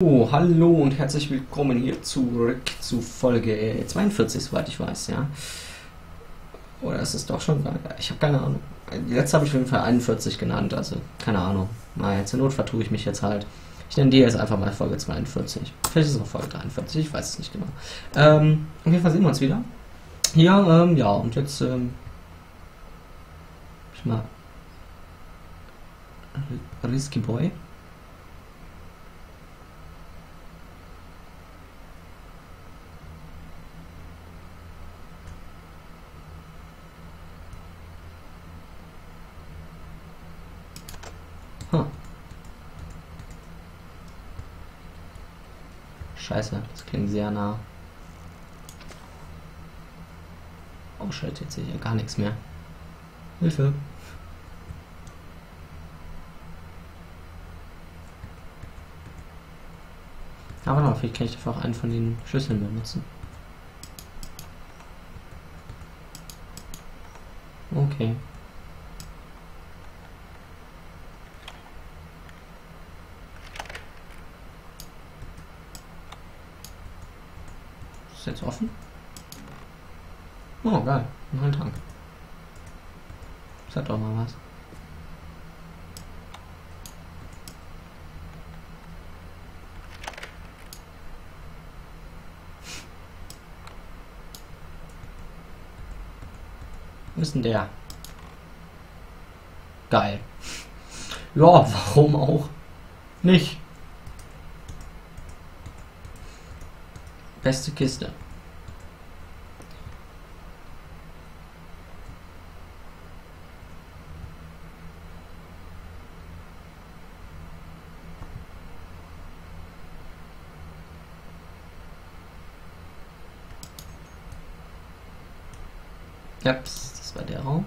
Oh, hallo und herzlich willkommen hier zurück zu Folge 42, soweit ich weiß, ja. Oder ist es doch schon? Ich habe keine Ahnung. Letzte habe ich auf jeden Fall 41 genannt, also keine Ahnung. Na, zur Not vertue ich mich jetzt halt. Ich nenne die jetzt einfach mal Folge 42. Vielleicht ist es auch Folge 43, ich weiß es nicht genau. Ähm, auf jeden Fall sehen wir uns wieder. Ja, ähm, ja, und jetzt, ähm, ich mal Risky Boy. Scheiße, das klingt sehr nah. Oh shit, jetzt sehe ja gar nichts mehr. Hilfe. Aber noch, vielleicht kann ich auch einen von den Schlüsseln benutzen. Okay. Ist jetzt offen? Oh, geil. Ein Heiltrank. Das hat doch mal was. Wo ist denn der? Geil. Ja, warum auch nicht? Beste Kiste. Ja, das war der Raum.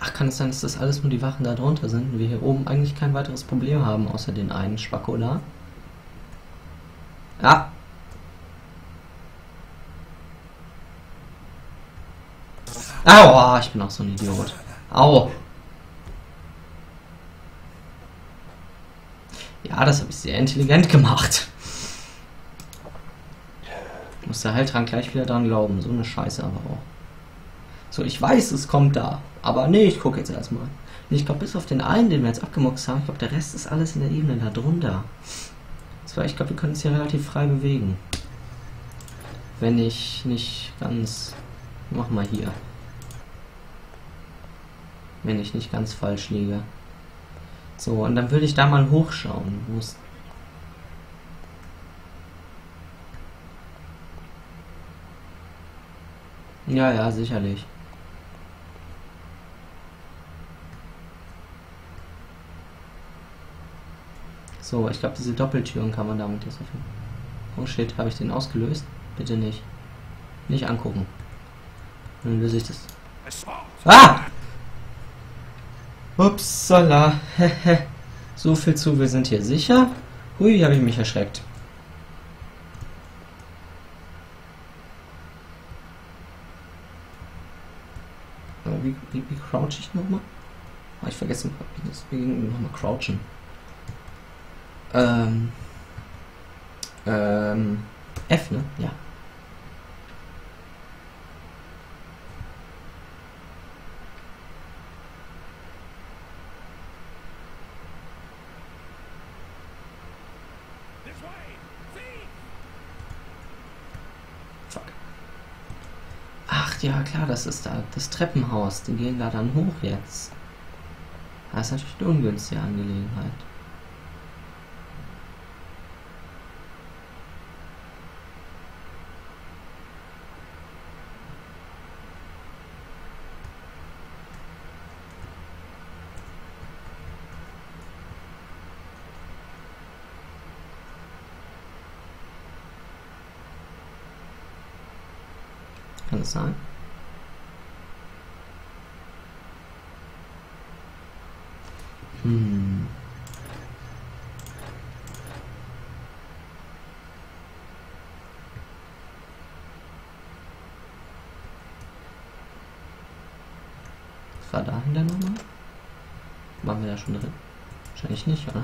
Ach, kann es sein, dass das alles nur die Wachen da drunter sind und wir hier oben eigentlich kein weiteres Problem haben, außer den einen Spacko da? Ja. Aua, ich bin auch so ein Idiot. Au. Ja, das habe ich sehr intelligent gemacht. Muss der dran gleich wieder dran glauben. So eine Scheiße aber auch. So, ich weiß, es kommt da. Aber nee, ich gucke jetzt erstmal. Ich glaube, bis auf den einen, den wir jetzt abgemuxt haben, ich glaube, der Rest ist alles in der Ebene da drunter. Das war, ich glaube, wir können uns hier relativ frei bewegen. Wenn ich nicht ganz... Mach mal hier. Wenn ich nicht ganz falsch liege. So, und dann würde ich da mal hochschauen. Wo ist Ja, ja, sicherlich. So, ich glaube, diese Doppeltüren kann man damit jetzt öffnen. Oh shit, habe ich den ausgelöst? Bitte nicht. Nicht angucken. Dann löse ich das. Ah! Upsala. so viel zu, wir sind hier sicher. Hui, habe ich mich erschreckt. Wie, wie, wie crouch ich nochmal? Oh, ich vergesse, ging nochmal crouchen. Ähm. Ähm. F, ne? Ja. Ach ja, klar, das ist da das Treppenhaus. Die gehen da dann hoch jetzt. Das ist natürlich eine ungünstige Angelegenheit. Kann das sein? Hm. Was war dahinter nochmal? Waren wir da schon drin? Wahrscheinlich nicht, oder?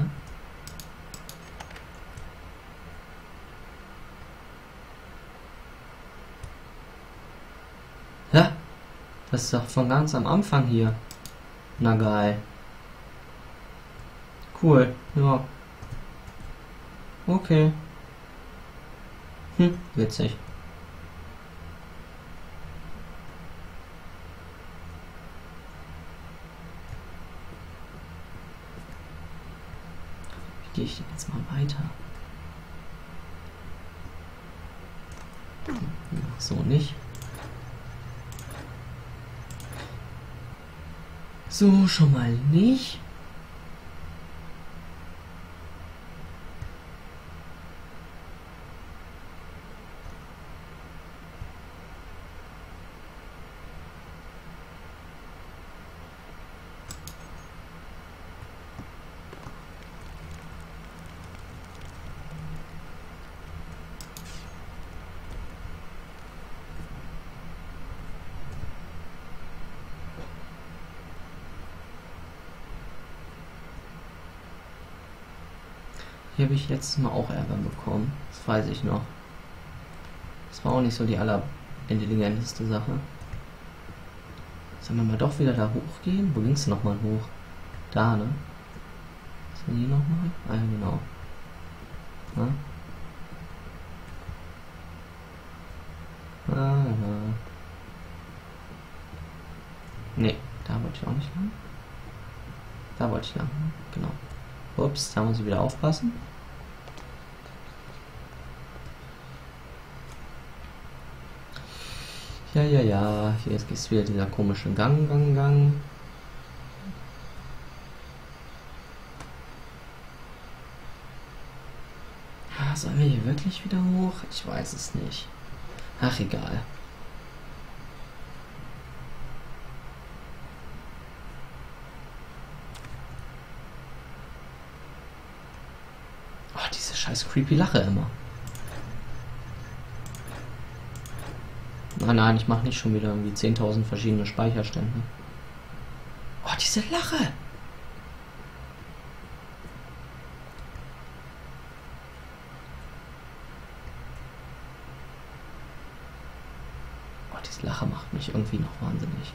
Das ist doch von ganz am Anfang hier. Na geil. Cool, ja. Okay. Hm, witzig. Wie gehe ich jetzt mal weiter? Hm, so nicht. So schon mal nicht. Hier habe ich letztes Mal auch Ärger bekommen. Das weiß ich noch. Das war auch nicht so die allerintelligenteste Sache. Sollen wir mal doch wieder da hochgehen? Wo ging es nochmal hoch? Da, ne? Ist hier nochmal? Ah ja, genau. Na? Ah, ja. Nee, da wollte ich auch nicht lang. Da wollte ich lang, genau. Ups, da muss ich wieder aufpassen. Ja, ja, ja, hier ist wieder dieser komische Gang, Gang, Gang. Ja, sollen wir hier wirklich wieder hoch? Ich weiß es nicht. Ach, egal. Oh, diese scheiß creepy Lache immer. Nein, nein, ich mache nicht schon wieder irgendwie 10.000 verschiedene Speicherstände. Oh, diese Lache! Oh, diese Lache macht mich irgendwie noch wahnsinnig.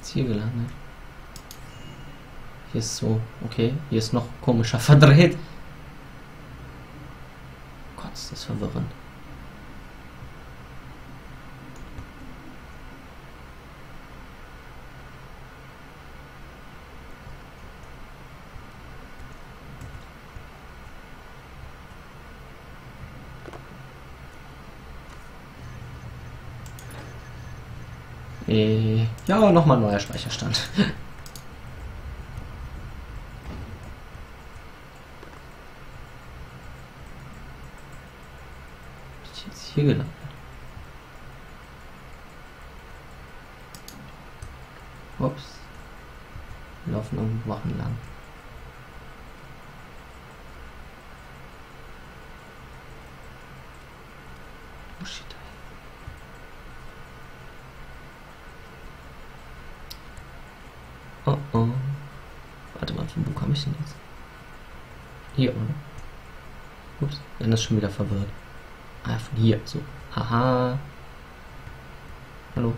Jetzt hier gelandet. Hier ist so, okay, hier ist noch komischer verdreht. Gott, ist das verwirrend. Äh, ja, nochmal neuer Speicherstand. Jetzt hier gelandet? Ups. Laufen irgendwo Wachen lang. Oh shit. Oh oh. Warte mal, von wo komme ich denn jetzt? Hier, oder? Ups, dann ist schon wieder verwirrt. Ah, von hier, so. Haha. Hallo.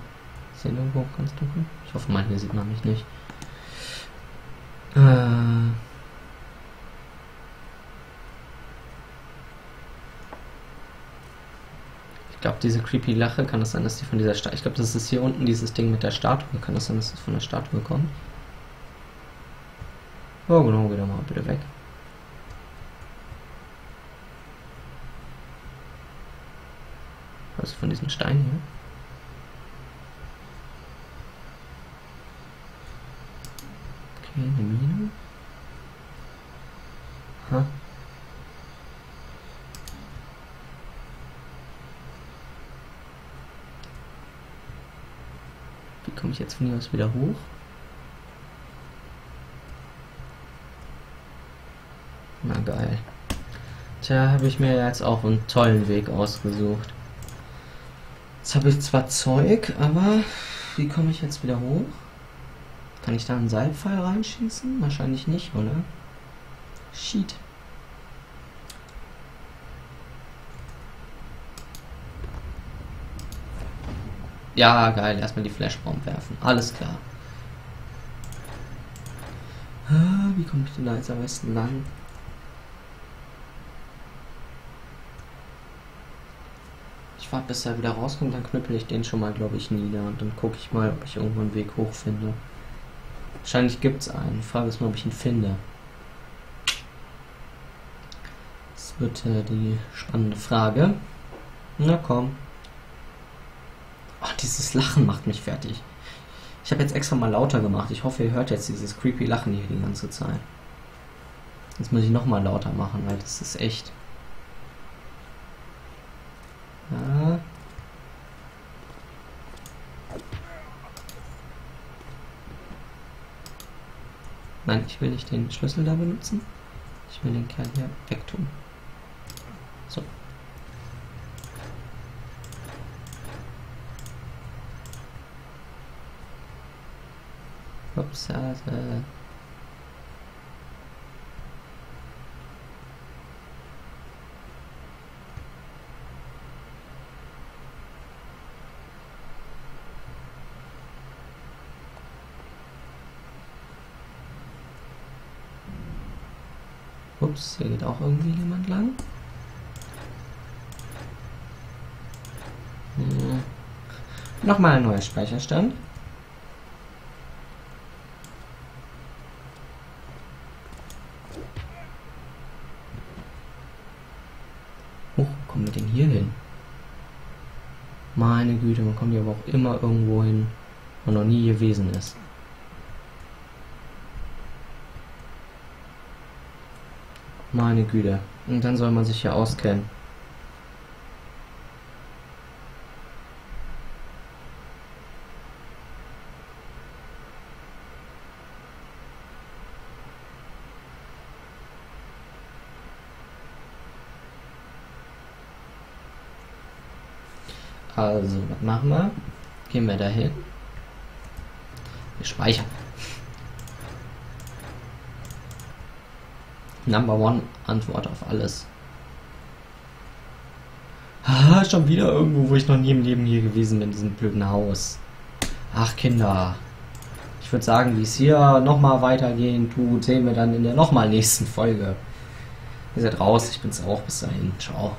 Ist hier irgendwo ganz dunkel? Ich hoffe hier sieht man mich nicht. Äh. Ich glaube, diese creepy Lache, kann das sein, dass die von dieser Statue. Ich glaube, das ist hier unten dieses Ding mit der Statue. Kann das sein, dass das von der Statue kommt? Oh, genau, wieder mal bitte weg. Was von diesen Steinen hier? Okay, eine Mine. Ha. Wie komme ich jetzt von hier aus wieder hoch? Tja, habe ich mir jetzt auch einen tollen Weg ausgesucht. Jetzt habe ich zwar Zeug, aber wie komme ich jetzt wieder hoch? Kann ich da einen Seilpfeil reinschießen? Wahrscheinlich nicht, oder? Sheet. Ja, geil. Erstmal die Flashbomb werfen. Alles klar. Ah, wie komme ich denn da jetzt am besten lang? Ich warte, bis er wieder rauskommt, dann knüppel ich den schon mal, glaube ich, nieder. Und dann gucke ich mal, ob ich irgendwo einen Weg hoch finde. Wahrscheinlich gibt es einen. Die Frage ist mal, ob ich ihn finde. Das wird äh, die spannende Frage. Na komm. Oh, dieses Lachen macht mich fertig. Ich habe jetzt extra mal lauter gemacht. Ich hoffe, ihr hört jetzt dieses creepy Lachen hier die ganze Zeit. Jetzt muss ich nochmal lauter machen, weil das ist echt. Nein, ich will nicht den Schlüssel da benutzen. Ich will den Kerl hier wegtun. So. Ups, also. Ups, hier geht auch irgendwie jemand lang. Hm. Nochmal ein neuer Speicherstand. Oh, kommen wir denn hier hin? Meine Güte, man kommt hier aber auch immer irgendwo hin, wo noch nie gewesen ist. Meine Güte. Und dann soll man sich ja auskennen. Also, was machen wir? Gehen wir dahin. Wir speichern. Number One Antwort auf alles. Ah, schon wieder irgendwo, wo ich noch nie im Leben hier gewesen bin, in diesem blöden Haus. Ach, Kinder. Ich würde sagen, wie es hier nochmal weitergehen tut, sehen wir dann in der nochmal nächsten Folge. Ihr seid raus, ich bin's auch. Bis dahin. Ciao.